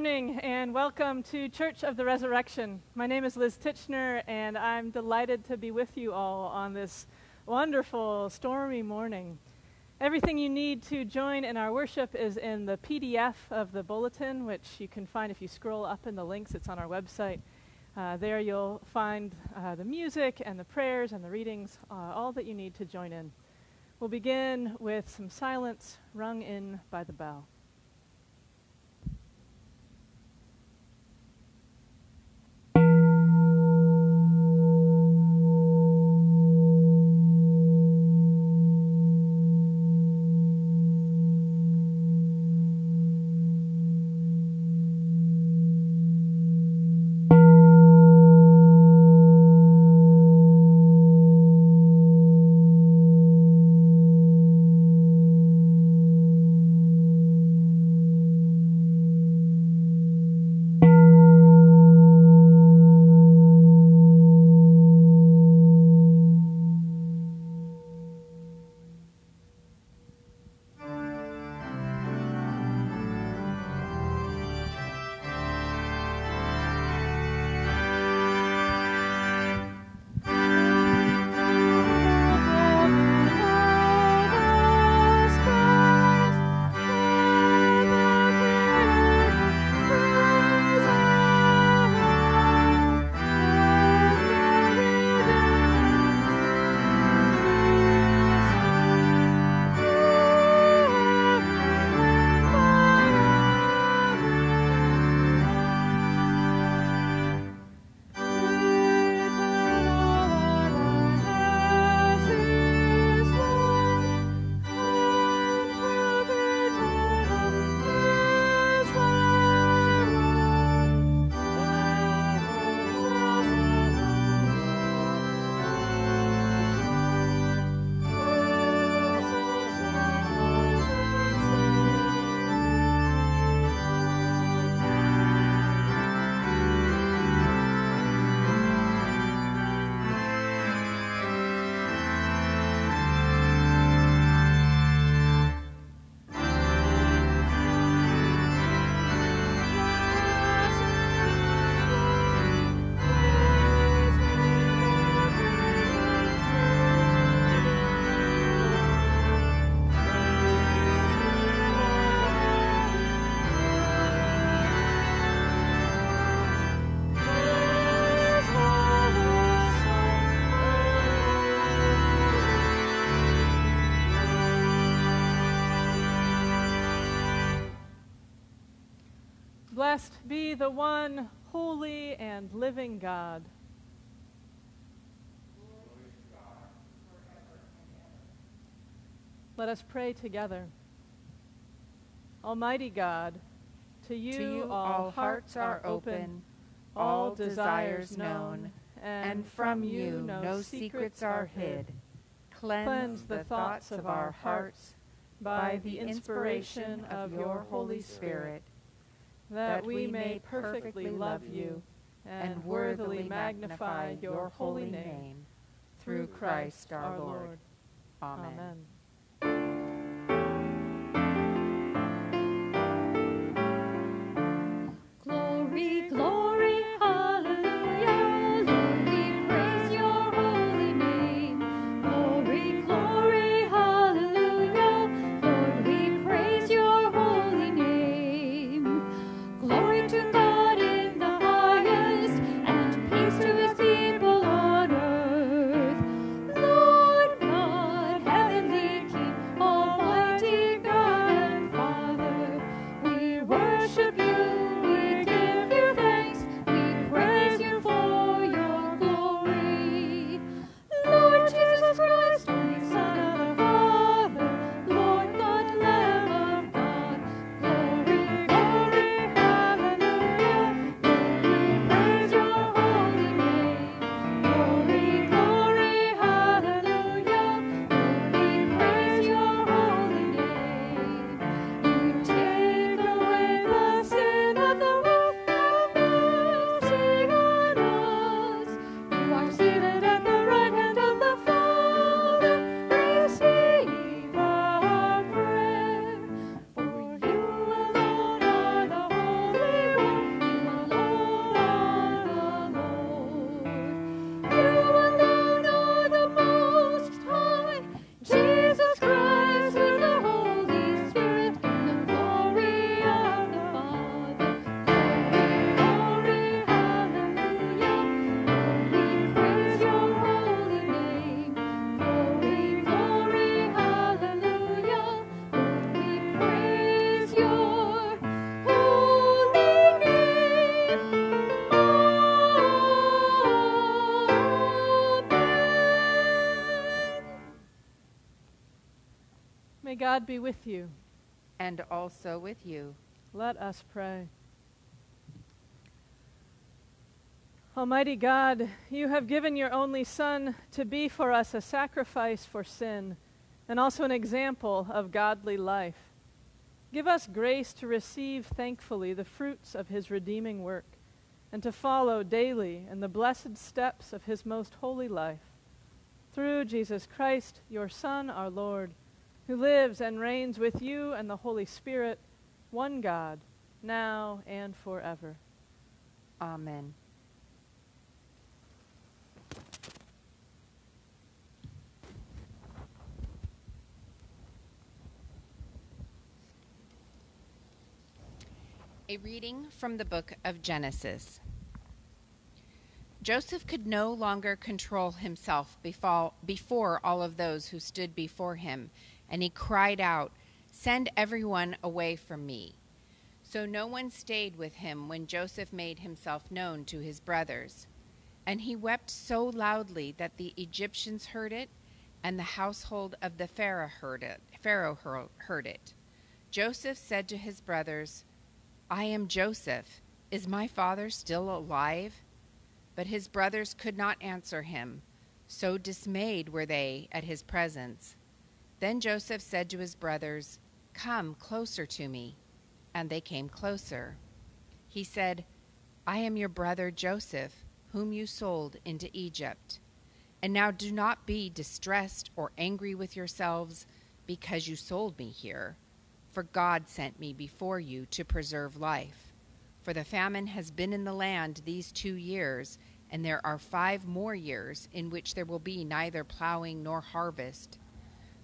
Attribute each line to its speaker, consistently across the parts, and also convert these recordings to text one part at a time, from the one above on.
Speaker 1: morning and welcome to Church of the Resurrection. My name is Liz Titchener and I'm delighted to be with you all on this wonderful stormy morning. Everything you need to join in our worship is in the PDF of the bulletin, which you can find if you scroll up in the links. It's on our website. Uh, there you'll find uh, the music and the prayers and the readings, uh, all that you need to join in. We'll begin with some silence rung in by the bell. Be the one holy and living God. Let us pray together. Almighty God, to you,
Speaker 2: To you all hearts are open, all desires known, and from you no secrets are hid. Cleanse the thoughts of our hearts by the inspiration of your Holy Spirit,
Speaker 1: that we may perfectly love you and worthily magnify your holy name.
Speaker 2: Through Christ our Lord. Amen.
Speaker 1: Amen.
Speaker 3: God
Speaker 1: be with you.
Speaker 2: And also with you.
Speaker 1: Let us pray. Almighty God, you have given your only Son to be for us a sacrifice for sin and also an example of godly life. Give us grace to receive thankfully the fruits of his redeeming work and to follow daily in the blessed steps of his most holy life. Through Jesus Christ, your Son, our Lord, who lives and reigns with you and the Holy Spirit, one God, now and forever.
Speaker 2: Amen. A reading from the book of Genesis. Joseph could no longer control himself before all of those who stood before him, and he cried out, Send everyone away from me. So no one stayed with him when Joseph made himself known to his brothers. And he wept so loudly that the Egyptians heard it, and the household of the Pharaoh heard it. Pharaoh heard it. Joseph said to his brothers, I am Joseph. Is my father still alive? But his brothers could not answer him. So dismayed were they at his presence. Then Joseph said to his brothers, Come closer to me. And they came closer. He said, I am your brother Joseph, whom you sold into Egypt. And now do not be distressed or angry with yourselves because you sold me here for God sent me before you to preserve life. For the famine has been in the land these two years, and there are five more years in which there will be neither plowing nor harvest.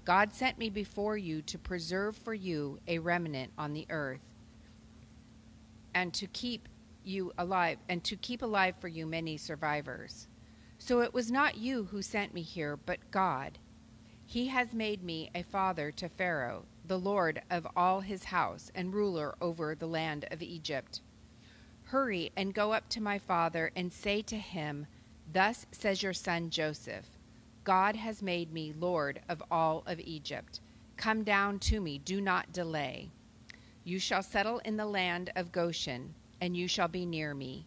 Speaker 2: God sent me before you to preserve for you a remnant on the earth, and to keep you alive, and to keep alive for you many survivors. So it was not you who sent me here, but God. He has made me a father to Pharaoh the Lord of all his house, and ruler over the land of Egypt. Hurry and go up to my father and say to him, Thus says your son Joseph God has made me Lord of all of Egypt. Come down to me, do not delay. You shall settle in the land of Goshen, and you shall be near me.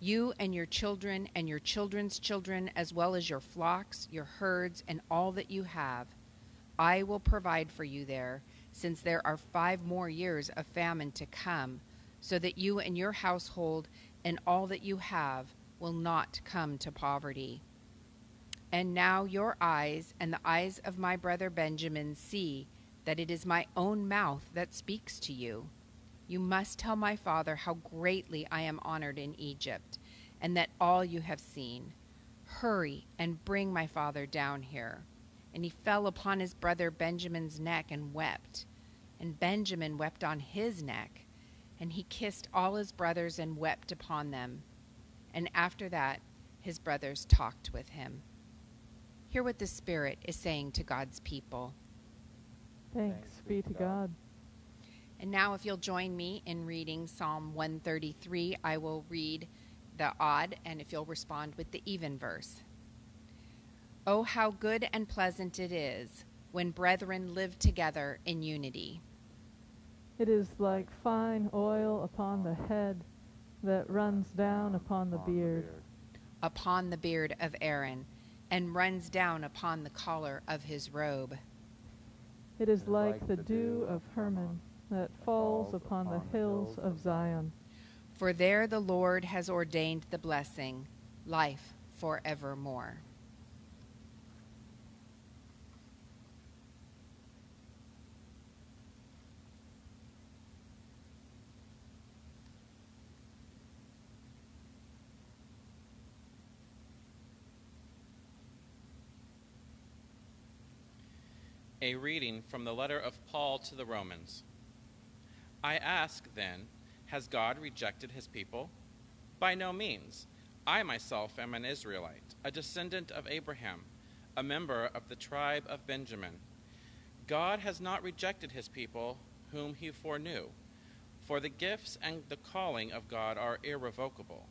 Speaker 2: You and your children and your children's children, as well as your flocks, your herds, and all that you have. I will provide for you there since there are five more years of famine to come, so that you and your household and all that you have will not come to poverty. And now your eyes and the eyes of my brother Benjamin see that it is my own mouth that speaks to you. You must tell my father how greatly I am honored in Egypt, and that all you have seen. Hurry and bring my father down here and he fell upon his brother Benjamin's neck and wept. And Benjamin wept on his neck, and he kissed all his brothers and wept upon them. And after that, his brothers talked with him. Hear what the Spirit is saying to God's people.
Speaker 1: Thanks be to God.
Speaker 2: And now, if you'll join me in reading Psalm 133, I will read the odd, and if you'll respond with the even verse. Oh, how good and pleasant it is when brethren live together in unity.
Speaker 1: It is like fine oil upon the head that runs down upon the beard.
Speaker 2: Upon the beard of Aaron, and runs down upon the collar of his robe.
Speaker 1: It is like the dew of Hermon that falls upon the hills of Zion.
Speaker 2: For there the Lord has ordained the blessing, life forevermore.
Speaker 4: A reading from the letter of Paul to the Romans. I ask, then, has God rejected his people? By no means. I myself am an Israelite, a descendant of Abraham, a member of the tribe of Benjamin. God has not rejected his people, whom he foreknew. For the gifts and the calling of God are irrevocable.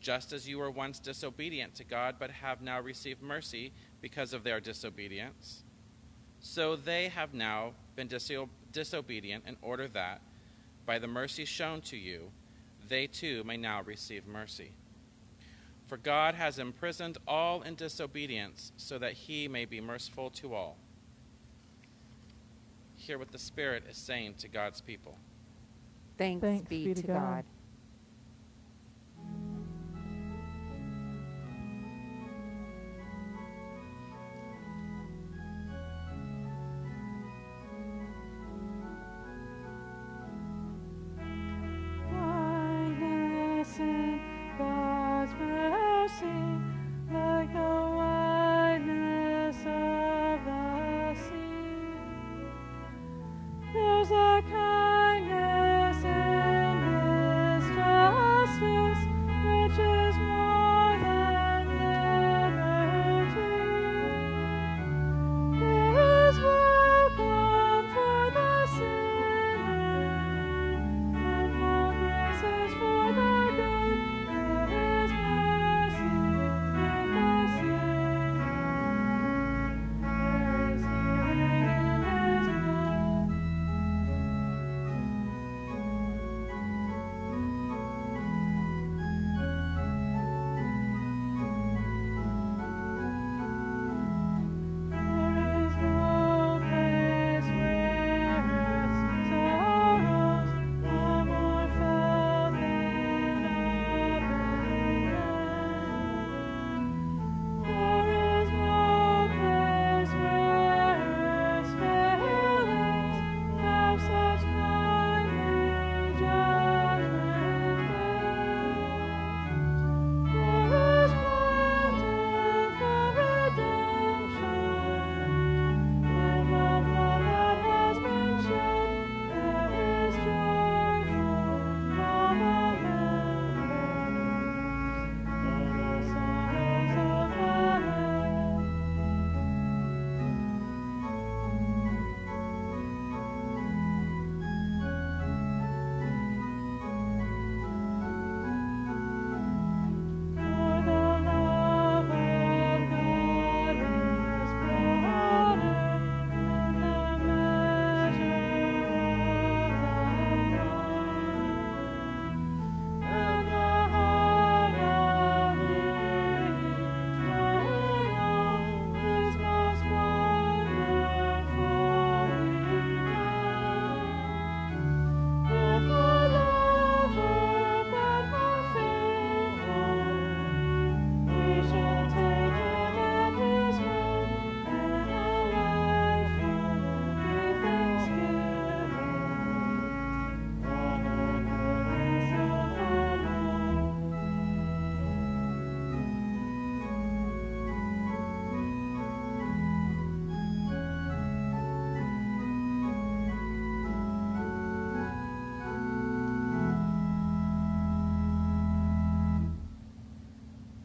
Speaker 4: Just as you were once disobedient to God, but have now received mercy because of their disobedience So they have now been diso- disobedient in order that, by the mercy shown to you, they too may now receive mercy. For God has imprisoned all in disobedience, so that he may be merciful to all. Hear what the Spirit is saying to God's people.
Speaker 2: Thanks,
Speaker 1: Thanks
Speaker 2: be,
Speaker 1: be
Speaker 2: to
Speaker 1: to
Speaker 2: God.
Speaker 1: God.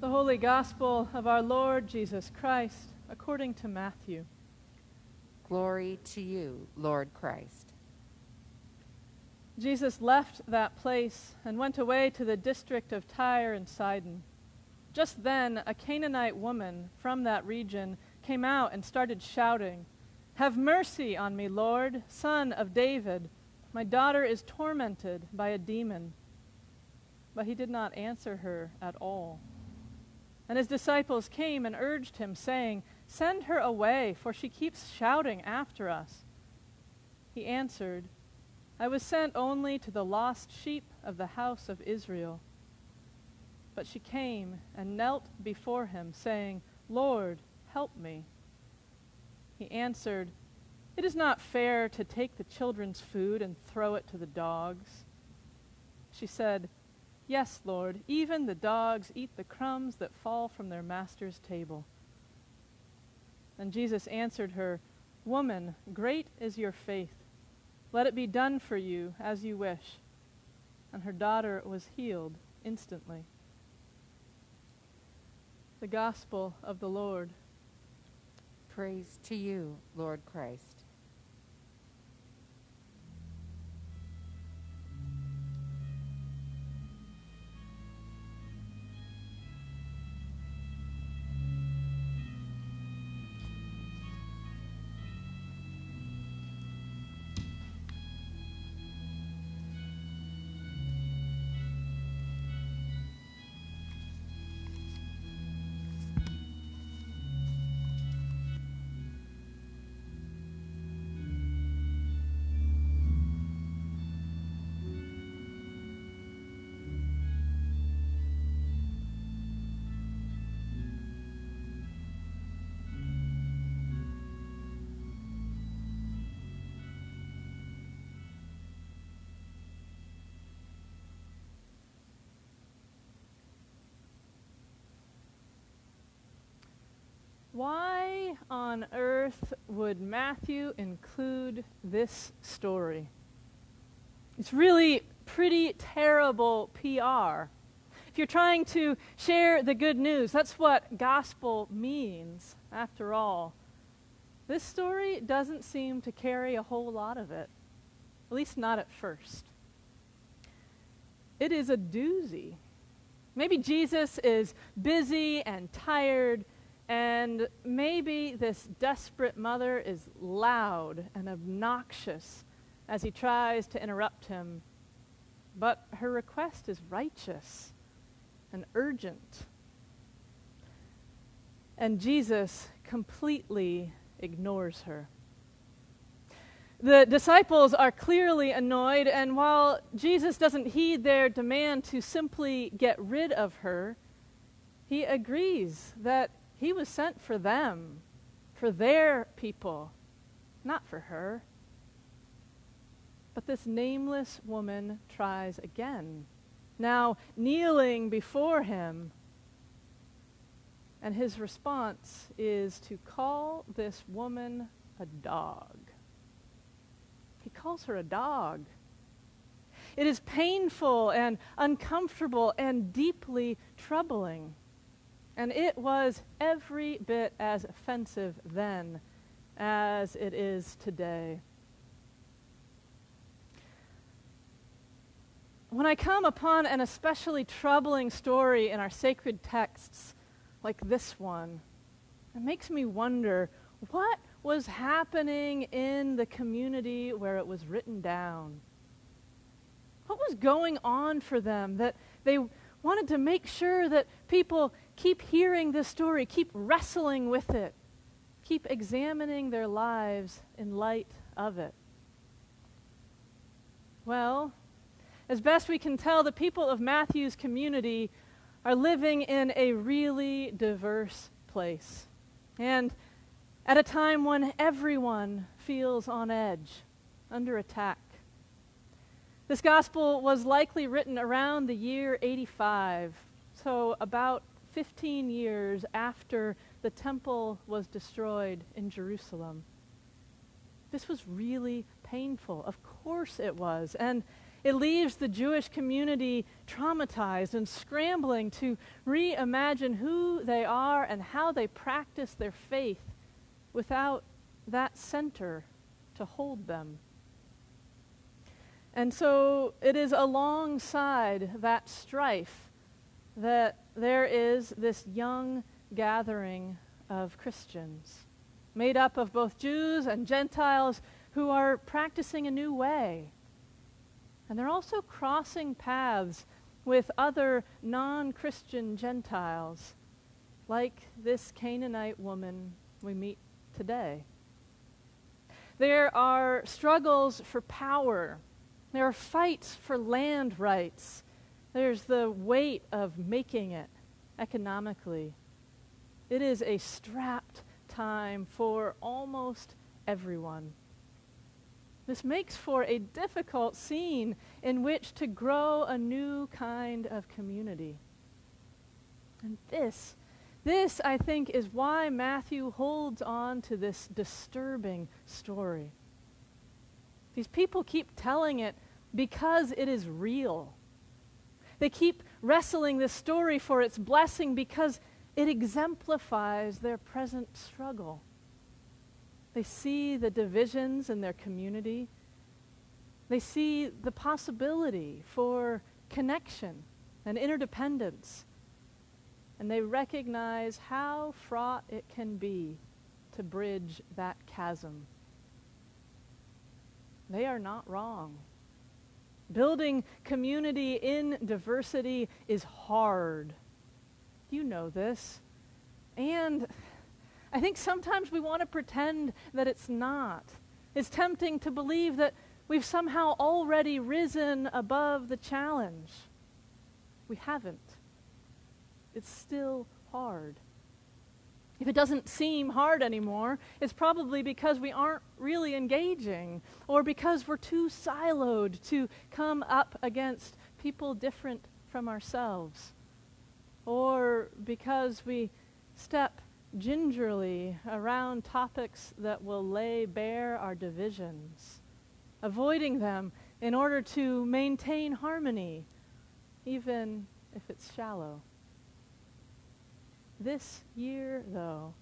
Speaker 1: The Holy Gospel of our Lord Jesus Christ according to Matthew.
Speaker 2: Glory to you, Lord Christ.
Speaker 1: Jesus left that place and went away to the district of Tyre and Sidon. Just then, a Canaanite woman from that region came out and started shouting, Have mercy on me, Lord, son of David. My daughter is tormented by a demon. But he did not answer her at all. And his disciples came and urged him, saying, Send her away, for she keeps shouting after us. He answered, I was sent only to the lost sheep of the house of Israel. But she came and knelt before him, saying, Lord, help me. He answered, It is not fair to take the children's food and throw it to the dogs. She said, Yes, Lord, even the dogs eat the crumbs that fall from their master's table. And Jesus answered her, Woman, great is your faith. Let it be done for you as you wish. And her daughter was healed instantly. The Gospel of the Lord.
Speaker 2: Praise to you, Lord Christ.
Speaker 1: On earth would Matthew include this story? It's really pretty terrible PR. If you're trying to share the good news, that's what gospel means, after all. This story doesn't seem to carry a whole lot of it, at least not at first. It is a doozy. Maybe Jesus is busy and tired, and maybe this desperate mother is loud and obnoxious as he tries to interrupt him. But her request is righteous and urgent. And Jesus completely ignores her. The disciples are clearly annoyed, and while Jesus doesn't heed their demand to simply get rid of her, he agrees that he was sent for them, for their people, not for her. But this nameless woman tries again, now kneeling before him. And his response is to call this woman a dog. He calls her a dog. It is painful and uncomfortable and deeply troubling. And it was every bit as offensive then as it is today. When I come upon an especially troubling story in our sacred texts, like this one, it makes me wonder what was happening in the community where it was written down? What was going on for them that they wanted to make sure that people keep hearing this story, keep wrestling with it, keep examining their lives in light of it? Well, as best we can tell, the people of Matthew's community are living in a really diverse place. And at a time when everyone feels on edge, under attack. This gospel was likely written around the year 85, so about 15 years after the temple was destroyed in Jerusalem. This was really painful. Of course it was. And it leaves the Jewish community traumatized and scrambling to reimagine who they are and how they practice their faith without that center to hold them. And so it is alongside that strife that there is this young gathering of Christians, made up of both Jews and Gentiles who are practicing a new way. And they're also crossing paths with other non Christian Gentiles, like this Canaanite woman we meet today. There are struggles for power, there are fights for land rights, there's the weight of making it economically. It is a strapped time for almost everyone. This makes for a difficult scene in which to grow a new kind of community. And this, this, I think, is why Matthew holds on to this disturbing story. These people keep telling it because it is real. They keep wrestling this story for its blessing because it exemplifies their present struggle. They see the divisions in their community. They see the possibility for connection and interdependence. And they recognize how fraught it can be to bridge that chasm. They are not wrong. Building community in diversity is hard. You know this. And I think sometimes we want to pretend that it's not. It's tempting to believe that we've somehow already risen above the challenge. We haven't. It's still hard. If it doesn't seem hard anymore, it's probably because we aren't really engaging or because we're too siloed to come up against people different from ourselves or because we step gingerly around topics that will lay bare our divisions, avoiding them in order to maintain harmony, even if it's shallow. This year, though,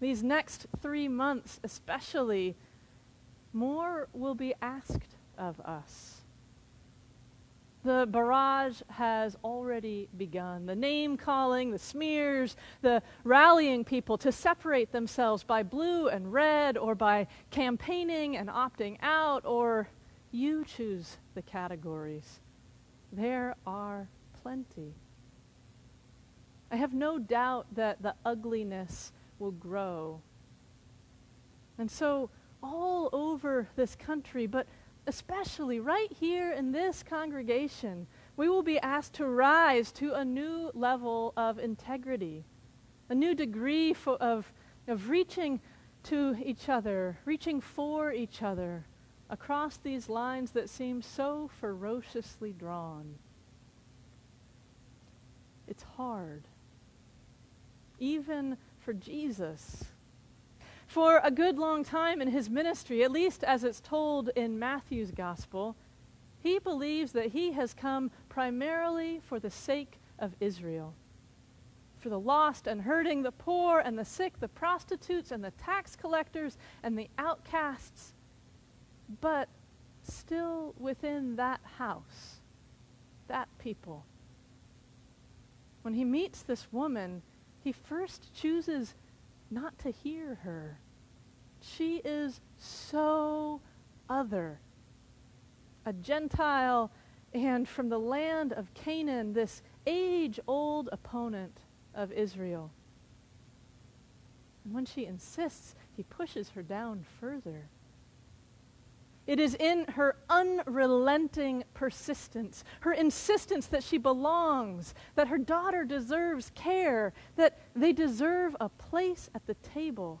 Speaker 1: these next three months especially, more will be asked of us. The barrage has already begun. The name calling, the smears, the rallying people to separate themselves by blue and red, or by campaigning and opting out, or you choose the categories. There are plenty. I have no doubt that the ugliness will grow. And so, all over this country, but especially right here in this congregation, we will be asked to rise to a new level of integrity, a new degree of, of reaching to each other, reaching for each other across these lines that seem so ferociously drawn. It's hard, even for Jesus for a good long time in his ministry, at least as it's told in Matthew's gospel, he believes that he has come primarily for the sake of Israel. For the lost and hurting, the poor and the sick, the prostitutes and the tax collectors and the outcasts. But still within that house, that people. When he meets this woman, he first chooses not to hear her. She is so other. A Gentile and from the land of Canaan, this age old opponent of Israel. And when she insists, he pushes her down further. It is in her unrelenting persistence, her insistence that she belongs, that her daughter deserves care, that they deserve a place at the table.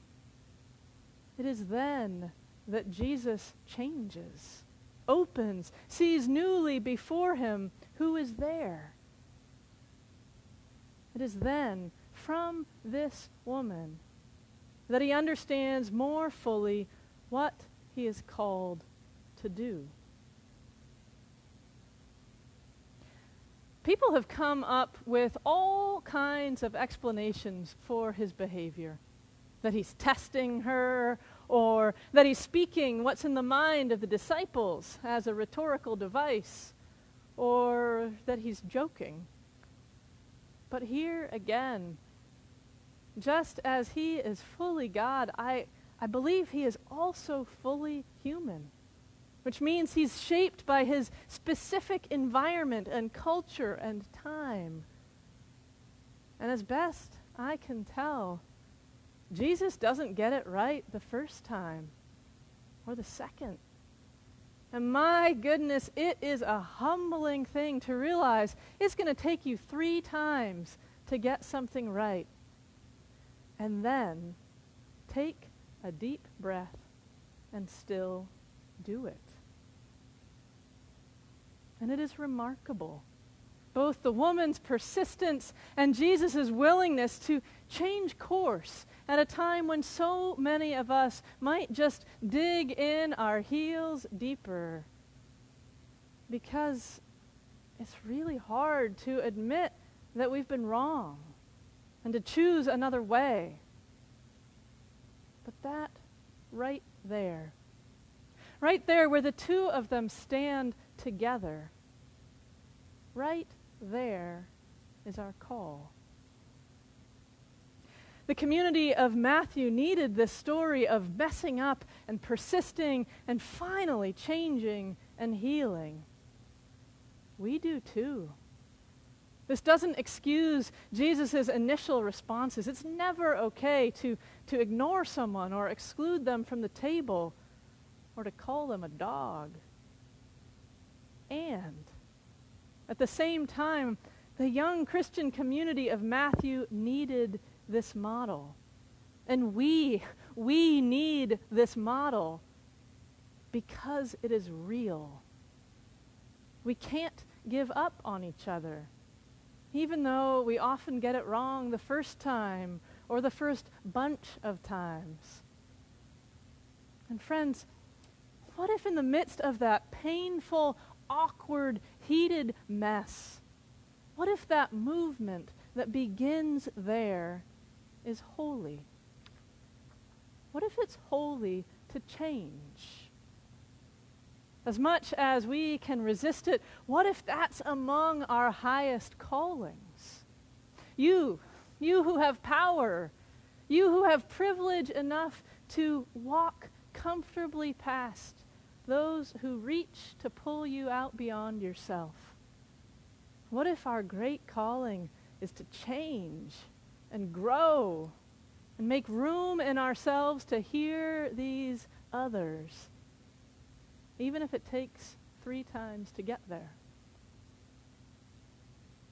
Speaker 1: It is then that Jesus changes, opens, sees newly before him who is there. It is then, from this woman, that he understands more fully what he is called to do. People have come up with all kinds of explanations for his behavior. That he's testing her, or that he's speaking what's in the mind of the disciples as a rhetorical device, or that he's joking. But here again, just as he is fully God, I, I believe he is also fully human which means he's shaped by his specific environment and culture and time. And as best I can tell, Jesus doesn't get it right the first time or the second. And my goodness, it is a humbling thing to realize it's going to take you three times to get something right. And then take a deep breath and still do it. And it is remarkable. Both the woman's persistence and Jesus' willingness to change course at a time when so many of us might just dig in our heels deeper. Because it's really hard to admit that we've been wrong and to choose another way. But that right there, right there where the two of them stand together. Right there is our call. The community of Matthew needed this story of messing up and persisting and finally changing and healing. We do too. This doesn't excuse Jesus' initial responses. It's never okay to, to ignore someone or exclude them from the table or to call them a dog. And at the same time, the young Christian community of Matthew needed this model. And we, we need this model because it is real. We can't give up on each other. Even though we often get it wrong the first time, or the first bunch of times. And friends, what if in the midst of that painful, awkward, heated mess, what if that movement that begins there is holy? What if it's holy to change? As much as we can resist it, what if that's among our highest callings? You, you who have power, you who have privilege enough to walk comfortably past those who reach to pull you out beyond yourself. What if our great calling is to change and grow and make room in ourselves to hear these others, even if it takes three times to get there?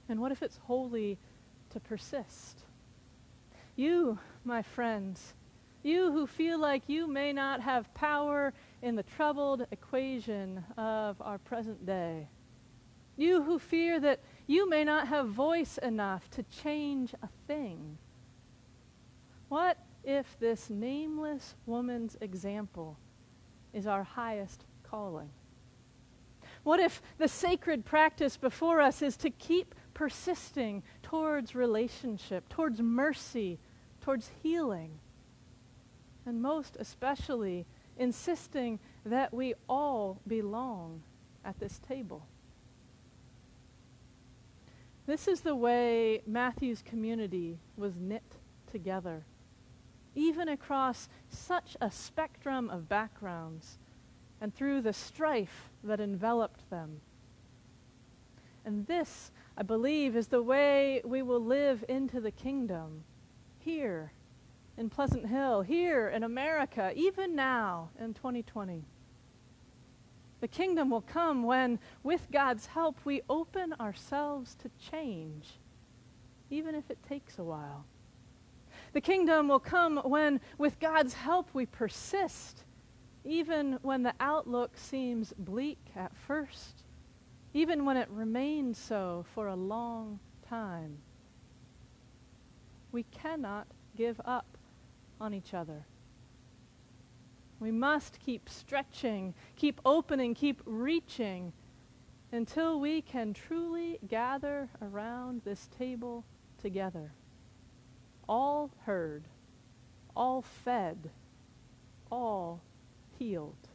Speaker 1: And what if it's holy to persist? You, my friends, you who feel like you may not have power in the troubled equation of our present day. You who fear that you may not have voice enough to change a thing. What if this nameless woman's example is our highest calling? What if the sacred practice before us is to keep persisting towards relationship, towards mercy, towards healing? And most especially, insisting that we all belong at this table. This is the way Matthew's community was knit together, even across such a spectrum of backgrounds and through the strife that enveloped them. And this, I believe, is the way we will live into the kingdom here in Pleasant Hill, here in America, even now in 2020. The kingdom will come when, with God's help, we open ourselves to change, even if it takes a while. The kingdom will come when, with God's help, we persist, even when the outlook seems bleak at first, even when it remains so for a long time. We cannot give up on each other. We must keep stretching, keep opening, keep reaching until we can truly gather around this table together. All heard, all fed, all healed.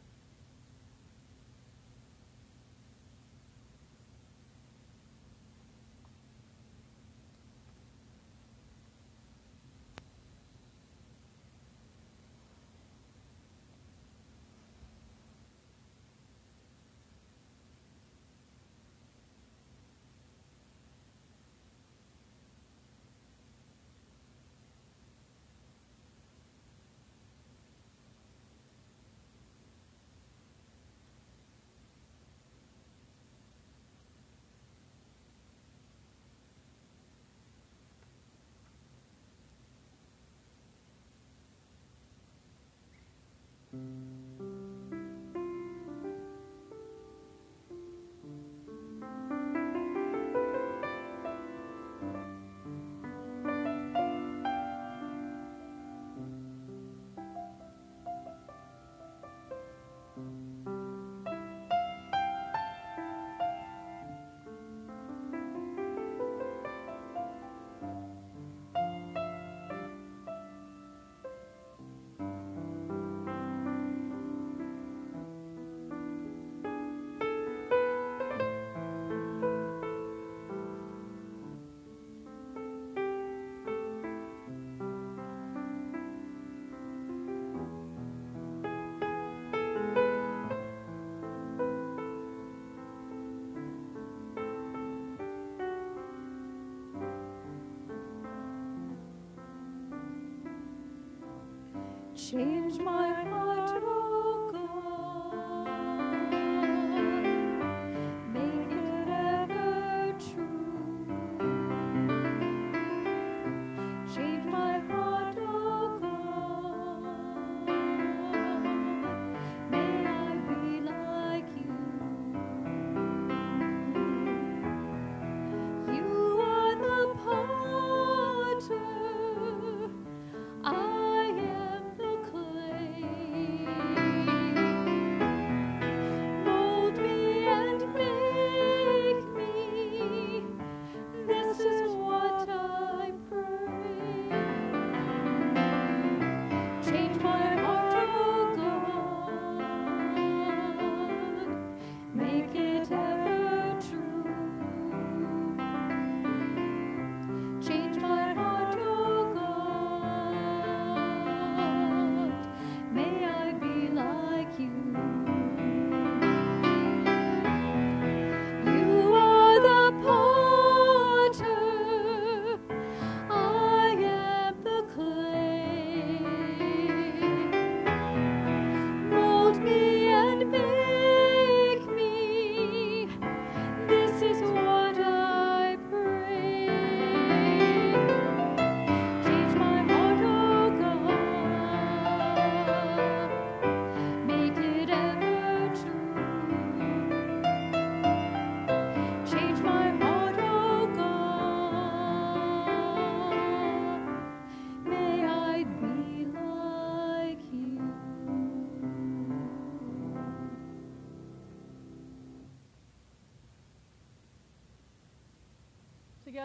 Speaker 3: Change my heart,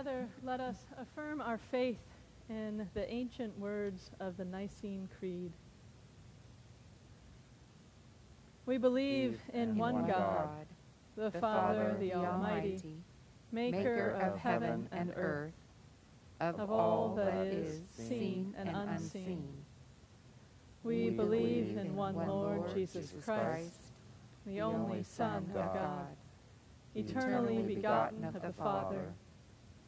Speaker 1: Together, let us affirm our faith in the ancient words of the Nicene Creed. We believe in one God, the Father, the Almighty, maker of heaven and earth, of all that is seen and unseen. We believe in one Lord Jesus Christ, the only Son of God, eternally begotten of the Father,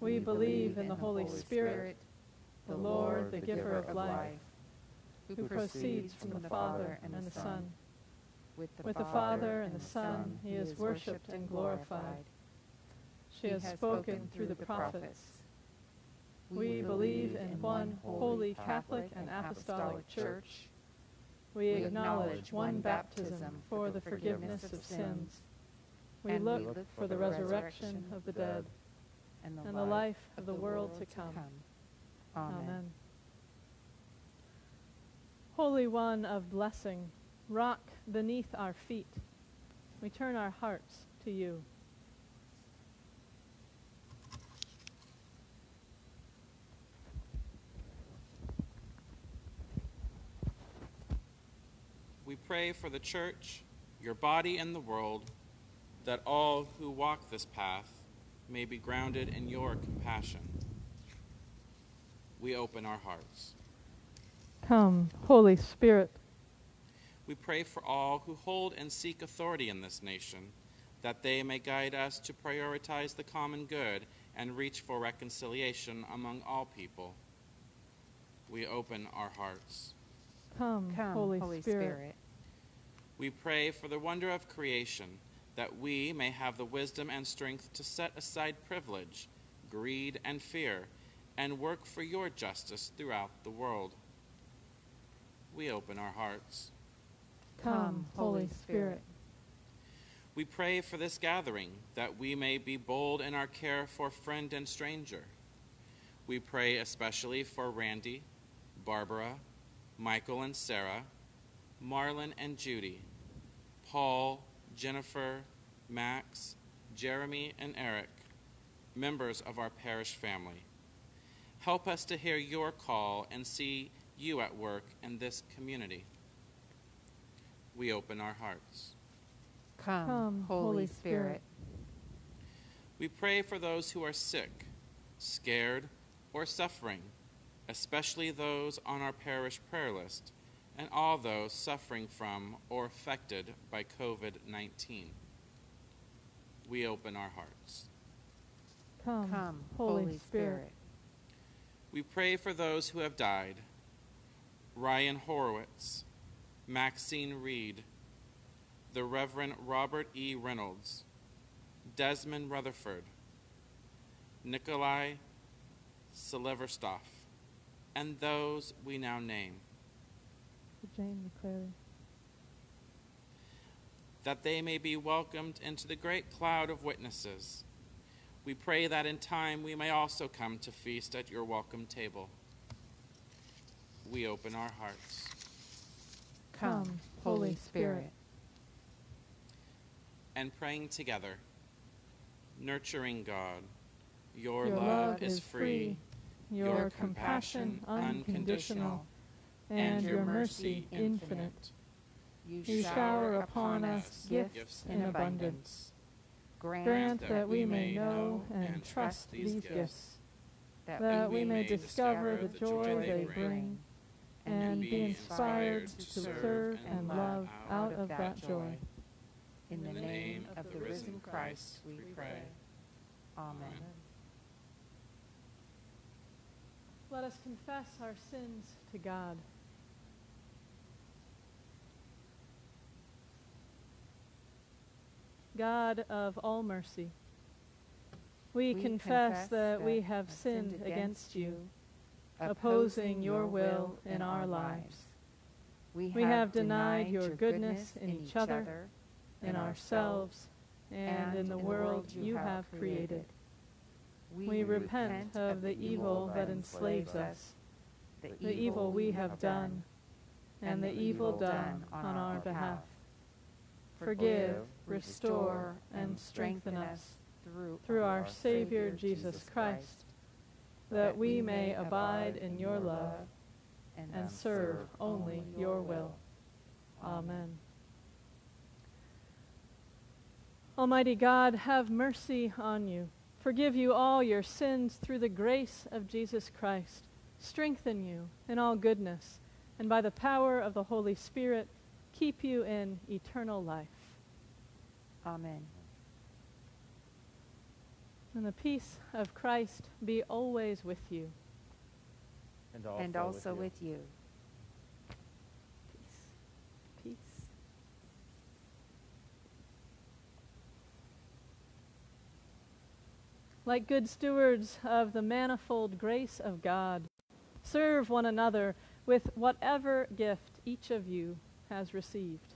Speaker 1: We believe in the Holy Spirit, the Lord, the giver of life, who proceeds from the Father and the Son. With the Father and the Son he is worshipped and glorified. She has spoken through the prophets. We believe in one holy Catholic and Apostolic Church. We acknowledge one baptism for the forgiveness of sins. We look for the resurrection of the dead and the life of the world to come. Amen. Holy One of blessing, rock beneath our feet, we turn our hearts to you.
Speaker 4: We pray for the church, your body, and the world, that all who walk this path may be grounded in your compassion. We open our hearts.
Speaker 1: Come, Holy Spirit.
Speaker 4: We pray for all who hold and seek authority in this nation, that they may guide us to prioritize the common good and reach for reconciliation among all people. We open our hearts.
Speaker 1: Come,
Speaker 2: Come,
Speaker 1: Holy,
Speaker 2: Holy
Speaker 1: Spirit.
Speaker 2: Spirit.
Speaker 4: We pray for the wonder of creation, that we may have the wisdom and strength to set aside privilege, greed, and fear, and work for your justice throughout the world. We open our hearts.
Speaker 1: Come, Holy Spirit.
Speaker 4: We pray for this gathering, that we may be bold in our care for friend and stranger. We pray especially for Randy, Barbara, Michael and Sarah, Marlon and Judy, Paul, Jennifer, Max, Jeremy, and Eric, members of our parish family. Help us to hear your call and see you at work in this community. We open our hearts.
Speaker 2: Come,
Speaker 1: Come,
Speaker 2: Holy
Speaker 1: Holy
Speaker 2: Spirit.
Speaker 1: Spirit.
Speaker 4: We pray for those who are sick, scared, or suffering, especially those on our parish prayer list, and all those suffering from or affected by COVID 19. We open our hearts.
Speaker 1: Come,
Speaker 2: Come,
Speaker 1: Holy, Spirit.
Speaker 4: We pray for those who have died Ryan Horowitz, Maxine Reed, the Reverend Robert E. Reynolds, Desmond Rutherford, Nikolai Seleverstoff, and those we now name,
Speaker 1: Jane McClary.
Speaker 4: that they may be welcomed into the great cloud of witnesses. We pray that in time we may also come to feast at your welcome table. We open our hearts.
Speaker 2: Come, Holy Spirit.
Speaker 4: and praying together. Nurturing God, your,
Speaker 1: Your
Speaker 4: love, is free,
Speaker 1: your compassion unconditional, and your mercy infinite. You shower upon us gifts in abundance.
Speaker 2: Grant,
Speaker 1: Grant that we may know and trust these gifts, that we may discover the joy they bring and be inspired to serve and love out of that joy.
Speaker 2: In the name of the risen Christ, we pray. Amen.
Speaker 1: Let us confess our sins to God. God of all mercy, we, we confess, confess, that, we have sinned against you, opposing your will in our lives. We have, we have denied your goodness in each other, in ourselves, and in the world you have created. We repent of the evil that enslaves us, the evil we have done, and the evil done on our behalf. Forgive, restore, and strengthen us through our Savior Jesus Christ, that we may abide in your love and serve only your will. Amen. Almighty God, have mercy on you. Forgive you all your sins through the grace of Jesus Christ. Strengthen you in all goodness, and by the power of the Holy Spirit, keep you in eternal life.
Speaker 2: Amen.
Speaker 1: And the peace of Christ be always with you.
Speaker 2: And also, and also with, you. with you.
Speaker 1: Peace. Peace. Like good stewards of the manifold grace of God, serve one another with whatever gift each of you has received.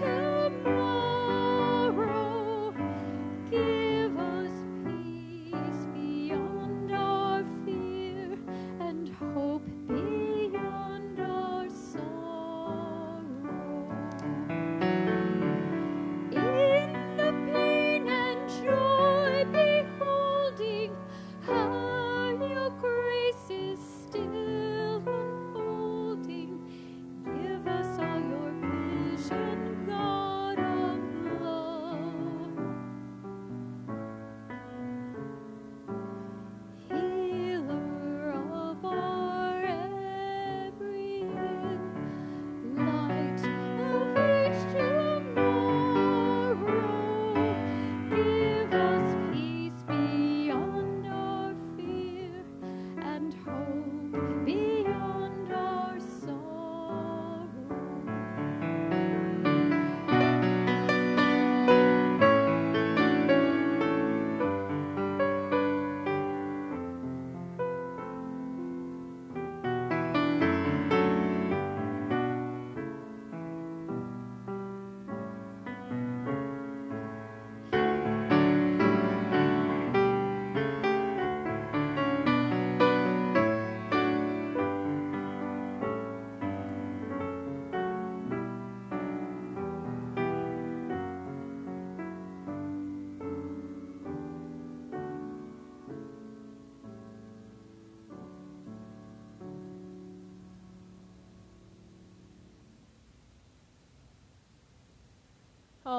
Speaker 1: go.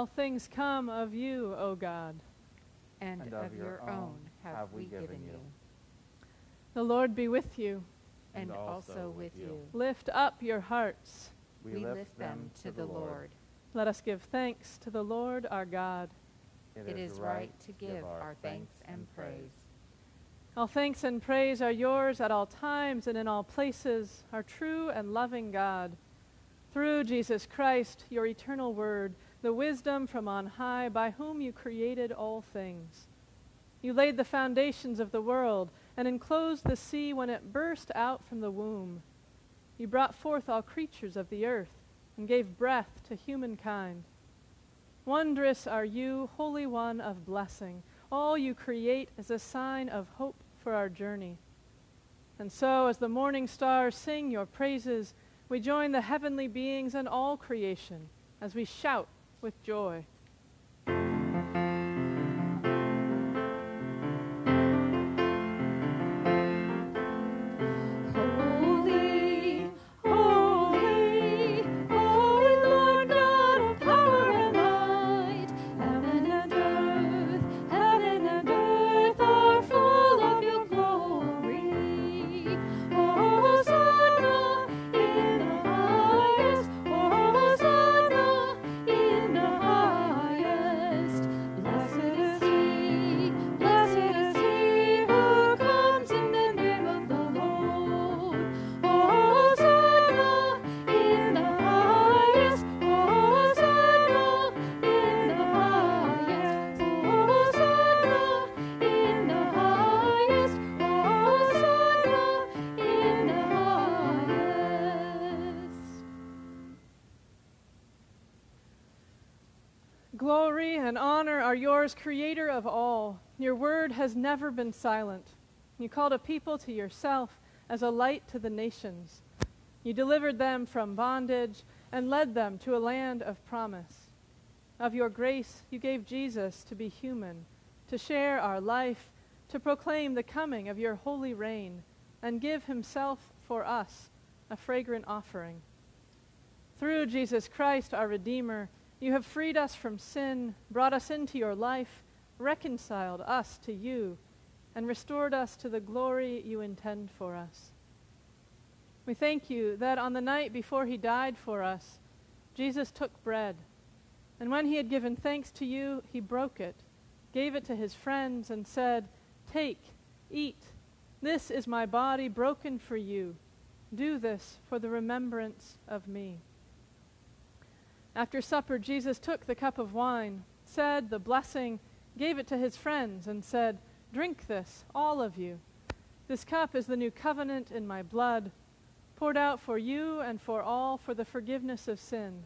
Speaker 1: All things come of you, O God.
Speaker 2: And, and of, of, your, your own have, have we given you.
Speaker 1: The Lord be with you.
Speaker 2: And, and also with you.
Speaker 1: Lift up your hearts.
Speaker 2: We, we lift them to the Lord.
Speaker 1: Let us give thanks to the Lord our God.
Speaker 2: it, it is right to give our thanks and praise.
Speaker 1: All thanks and praise are yours at all times and in all places, our true and loving God. Through Jesus Christ, your eternal word, the wisdom from on high, by whom you created all things. You laid the foundations of the world and enclosed the sea when it burst out from the womb. You brought forth all creatures of the earth and gave breath to humankind. Wondrous are you, Holy One of blessing. All you create is a sign of hope for our journey. And so, as the morning stars sing your praises, we join the heavenly beings and all creation as we shout with joy. Yours, creator of all. Your word has never been silent. You called a people to yourself as a light to the nations. You delivered them from bondage and led them to a land of promise. Of your grace, you gave Jesus to be human, to share our life, to proclaim the coming of your holy reign, and give himself for us a fragrant offering. Through Jesus Christ, our Redeemer, you have freed us from sin, brought us into your life, reconciled us to you, and restored us to the glory you intend for us. We thank you that on the night before he died for us, Jesus took bread, and when he had given thanks to you, he broke it, gave it to his friends, and said, Take, eat. This is my body broken for you. Do this for the remembrance of me. After supper, Jesus took the cup of wine, said the blessing, gave it to his friends, and said, Drink this, all of you. This cup is the new covenant in my blood, poured out for you and for all for the forgiveness of sin.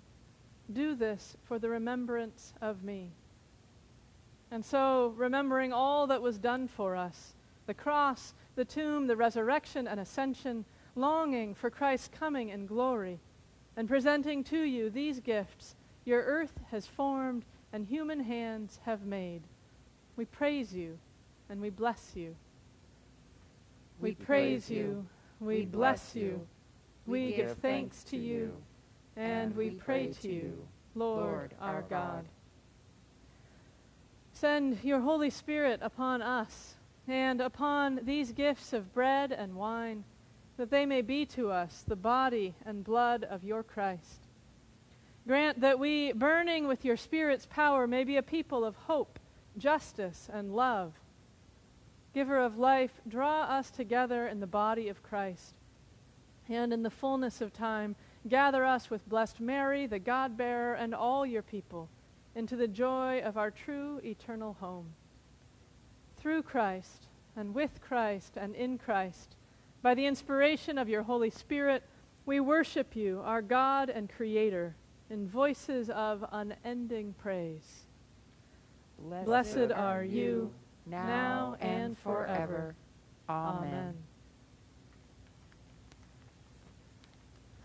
Speaker 1: Do this for the remembrance of me. And so, remembering all that was done for us the cross, the tomb, the resurrection, and ascension, longing for Christ's coming in glory and presenting to you these gifts your earth has formed and human hands have made. We praise you and we bless you. We, we praise you, we bless you, we give thanks to you, and we pray to you, Lord our God. Send your Holy Spirit upon us and upon these gifts of bread and wine that they may be to us the body and blood of your Christ. Grant that we, burning with your Spirit's power, may be a people of hope, justice, and love. Giver of life, draw us together in the body of Christ. And in the fullness of time, gather us with blessed Mary, the God bearer, and all your people into the joy of our true eternal home. Through Christ, and with Christ, and in Christ, by the inspiration of your Holy Spirit, we worship you, our God and Creator, in voices of unending praise.
Speaker 2: Blessed, Blessed are you, now and forever. Amen.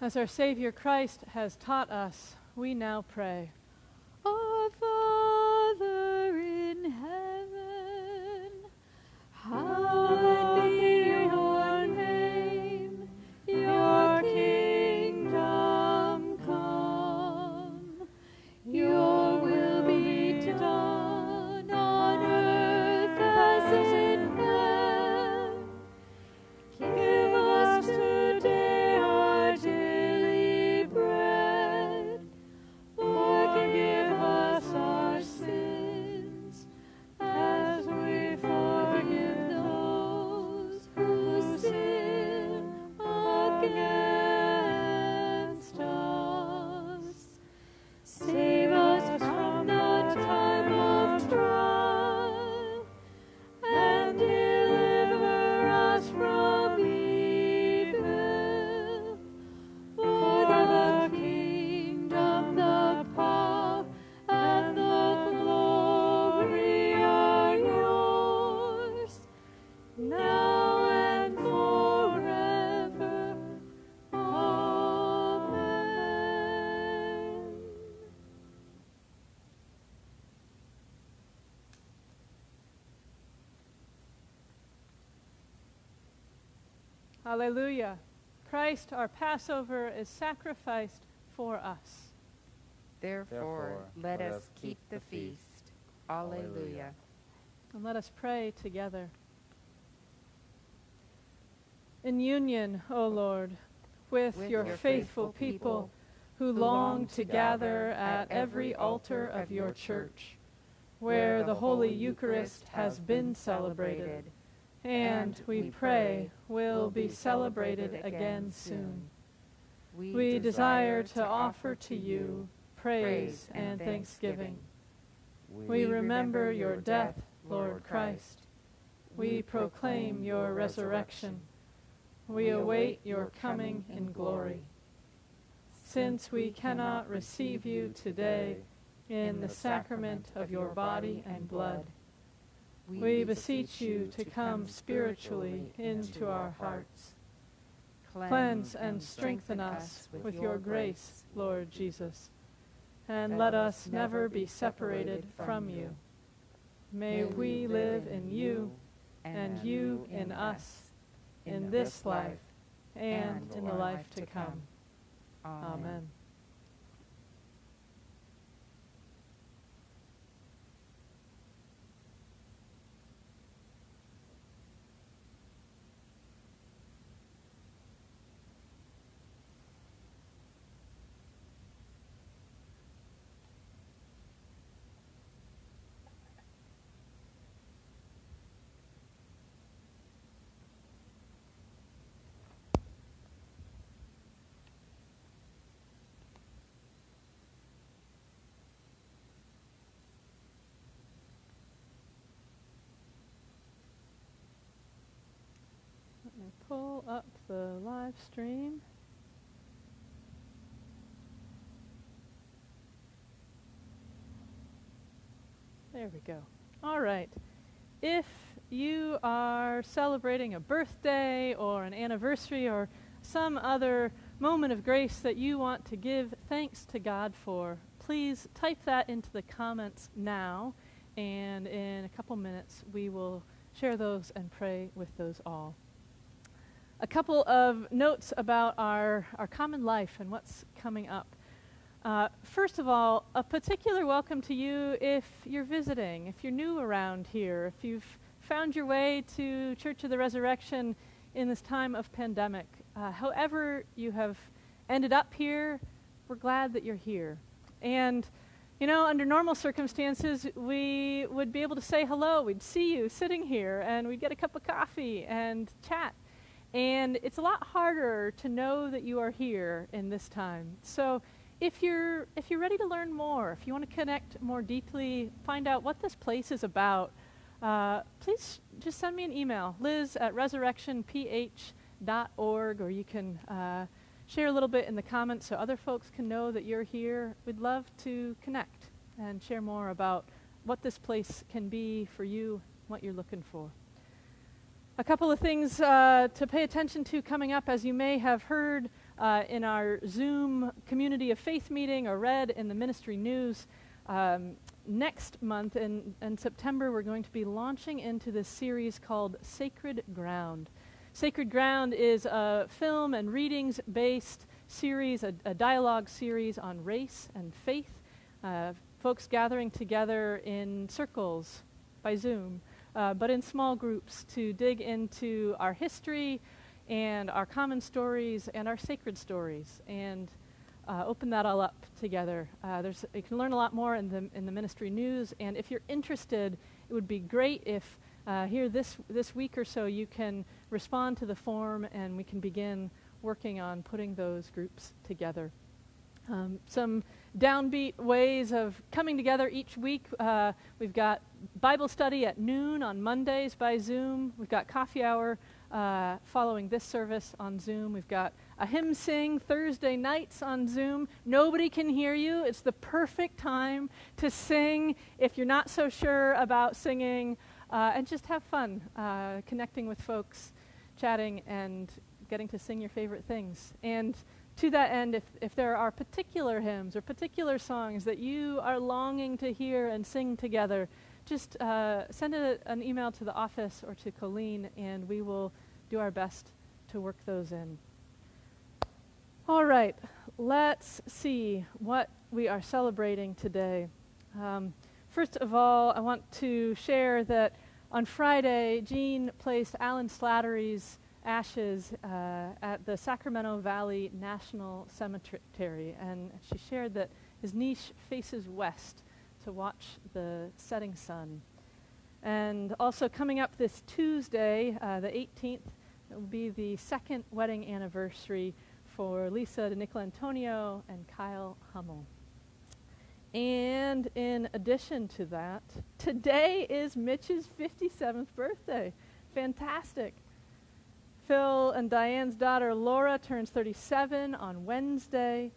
Speaker 1: As our Savior Christ has taught us, we now pray.
Speaker 3: Our
Speaker 1: Hallelujah. Christ, our Passover, is sacrificed for us.
Speaker 2: Therefore,
Speaker 5: Therefore,
Speaker 2: let us keep the feast. Alleluia.
Speaker 1: And let us pray together. In union, O Lord, with,
Speaker 2: With
Speaker 1: your,
Speaker 2: your
Speaker 1: faithful
Speaker 2: faithful
Speaker 1: people
Speaker 2: people
Speaker 1: who long to gather at every altar of your church, where the Holy Eucharist has been celebrated, and we pray will be celebrated again soon. We desire to offer to you praise and thanksgiving. We remember your death, Lord Christ. We proclaim your resurrection. We await your coming in glory. Since we cannot receive you today in the sacrament of your body and blood, we beseech you to come spiritually into our hearts. Cleanse and strengthen us with your grace, Lord Jesus, and let us never be separated from you. May we live in you and you in us in this life and in the life to come. Amen. Let me pull up the live stream. There we go. All right. If you are celebrating a birthday or an anniversary or some other moment of grace that you want to give thanks to God for, please type that into the comments now, and in a couple minutes we will share those and pray with those all. A couple of notes about our, our common life and what's coming up. Uh, first of all, a particular welcome to you if you're visiting, if you're new around here, if you've found your way to Church of the Resurrection in this time of pandemic. Uh, however, you have ended up here, we're glad that you're here. And, you know, under normal circumstances, we would be able to say hello. We'd see you sitting here, and we'd get a cup of coffee and chat. And it's a lot harder to know that you are here in this time. So, if you're if you're ready to learn more, if you want to connect more deeply, find out what this place is about, uh, please just send me an email, liz at resurrectionph.org, or you can uh, share a little bit in the comments so other folks can know that you're here. We'd love to connect and share more about what this place can be for you, what you're looking for. A couple of things uh, to pay attention to coming up, as you may have heard uh, in our Zoom Community of Faith meeting or read in the ministry news. Um, next month in, in September, we're going to be launching into this series called Sacred Ground. Sacred Ground is a film and readings based series, a, a dialogue series on race and faith. Uh, folks gathering together in circles by Zoom, uh, but in small groups to dig into our history and our common stories and our sacred stories and uh, open that all up together. Uh, there's, you can learn a lot more in the, in the ministry news, and if you're interested, it would be great if uh, here this, this week or so you can respond to the form and we can begin working on putting those groups together. Um, some downbeat ways of coming together each week. Uh, we've got Bible study at noon on Mondays by Zoom. We've got coffee hour uh, following this service on Zoom. We've got a hymn sing Thursday nights on Zoom. Nobody can hear you. It's the perfect time to sing if you're not so sure about singing. uh, and just have fun uh, connecting with folks, chatting, and getting to sing your favorite things. And to that end, if, if there are particular hymns or particular songs that you are longing to hear and sing together, just uh, send a, an email to the office or to Colleen, and we will do our best to work those in. All right, let's see what we are celebrating today. Um, first of all, I want to share that on Friday, Jean placed Alan Slattery's ashes uh, at the Sacramento Valley National Cemetery, and she shared that his niche faces west to watch the setting sun. And also coming up this Tuesday, uh, the 18th, it will be the second wedding anniversary for Lisa de Nicolantonio and Kyle Hummel. And in addition to that, today is Mitch's 57th birthday. Fantastic. Phil and Diane's daughter Laura turns 37 on Wednesday.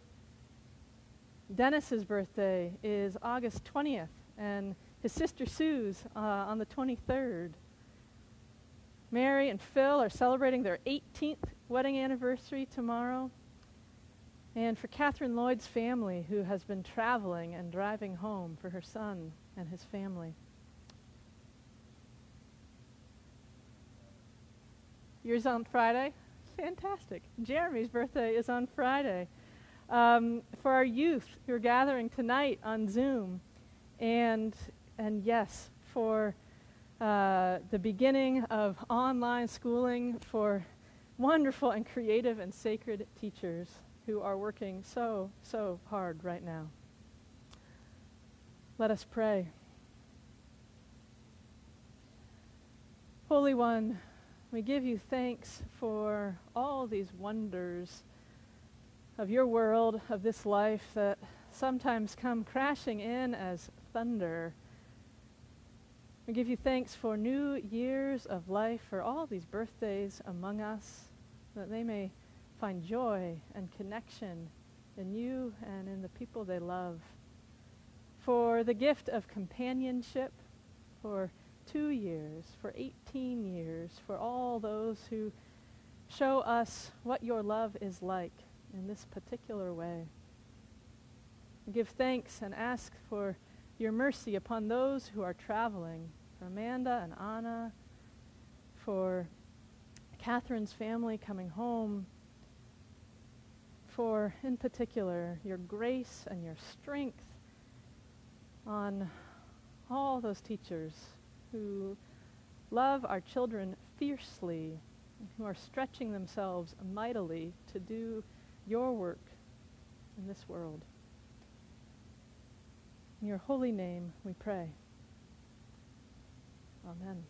Speaker 1: Dennis's birthday is August 20th, and his sister Sue's uh, on the 23rd. Mary and Phil are celebrating their 18th wedding anniversary tomorrow. And for Catherine Lloyd's family, who has been traveling and driving home for her son and his family. Yours on Friday? Fantastic. Jeremy's birthday is on Friday. Um, for our youth who are gathering tonight on Zoom, and, and yes, for uh, the beginning of online schooling for wonderful and creative and sacred teachers who are working so, so hard right now. Let us pray. Holy One, we give you thanks for all these wonders of your world, of this life that sometimes come crashing in as thunder. We give you thanks for new years of life, for all these birthdays among us, that they may find joy and connection in you and in the people they love. For the gift of companionship for two years, for 18 years, for all those who show us what your love is like in this particular way. Give thanks and ask for your mercy upon those who are traveling, for Amanda and Anna, for Catherine's family coming home, for, in particular, your grace and your strength on all those teachers who love our children fiercely, who are stretching themselves mightily to do your work in this world. In your holy name we pray. Amen.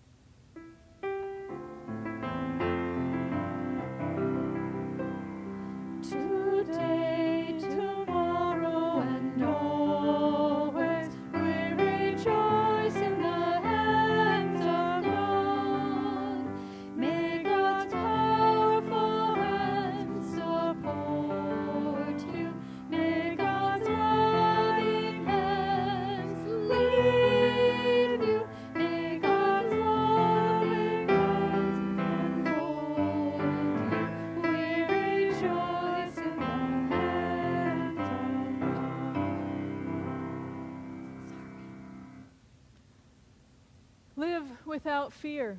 Speaker 1: Without fear.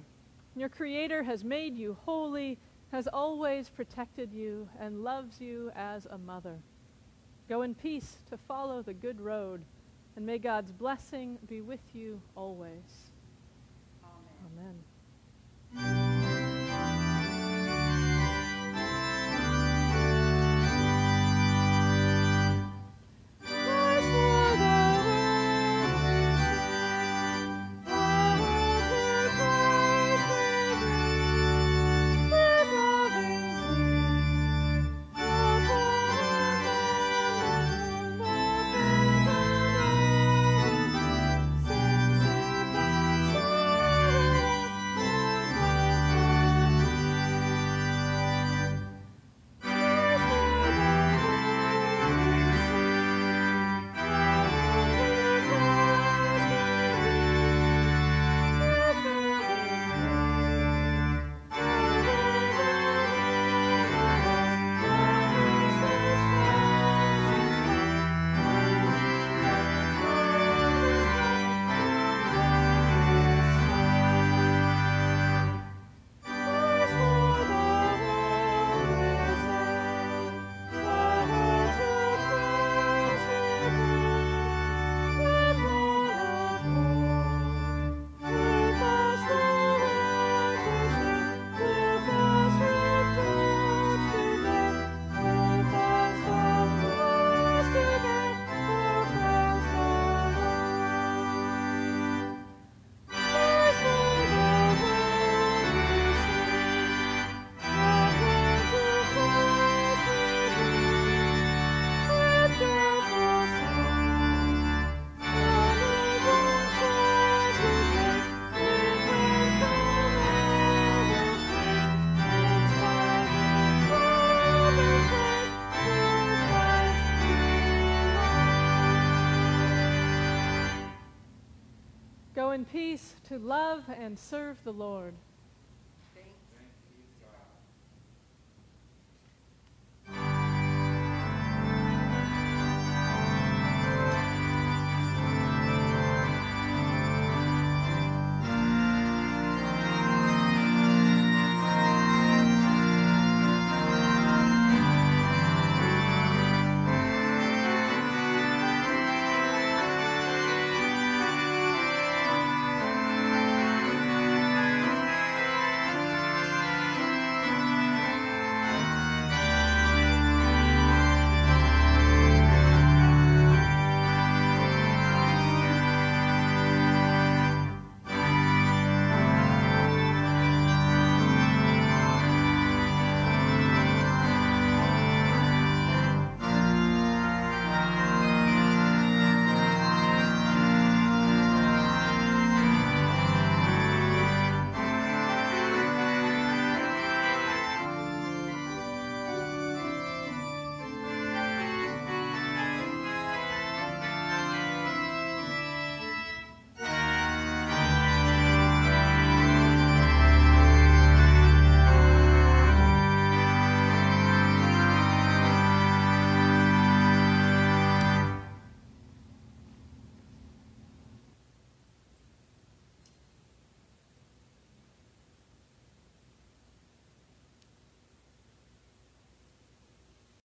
Speaker 1: Your Creator has made you holy, has always protected you, and loves you as a mother. Go in peace to follow the good road, and may God's blessing be with you always. Amen. Amen. In peace to love and serve the Lord.